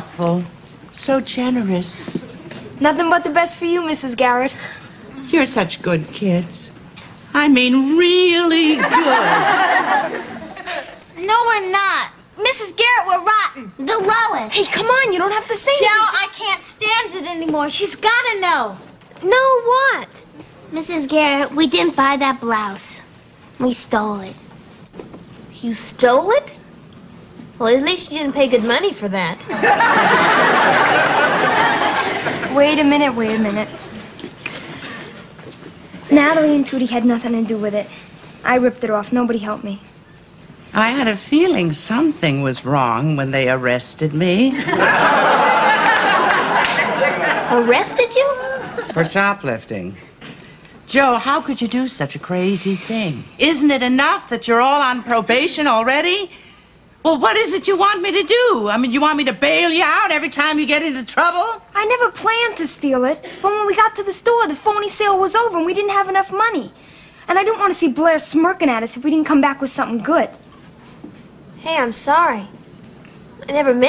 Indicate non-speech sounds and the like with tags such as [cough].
thoughtful, so generous. Nothing but the best for you, Mrs. Garrett. You're such good kids. I mean, really good. No, we're not. Mrs. Garrett, we're rotten. The lowest. Hey, come on, you don't have to say Jo, anything. I can't stand it anymore. She's gotta know. No, what? Mrs. Garrett, we didn't buy that blouse. We stole it. You stole it? Well, at least you didn't pay good money for that. [laughs] wait a minute, wait a minute. Natalie and Tootie had nothing to do with it. I ripped it off. Nobody helped me. I had a feeling something was wrong when they arrested me [laughs] Arrested you? for shoplifting. Jo, how could you do such a crazy thing? Isn't it enough that you're all on probation already? Well, what is it you want me to do? I mean, you want me to bail you out every time you get into trouble? I never planned to steal it, but when we got to the store, the phony sale was over and we didn't have enough money. And I didn't want to see Blair smirking at us if we didn't come back with something good. Hey, I'm sorry. I never meant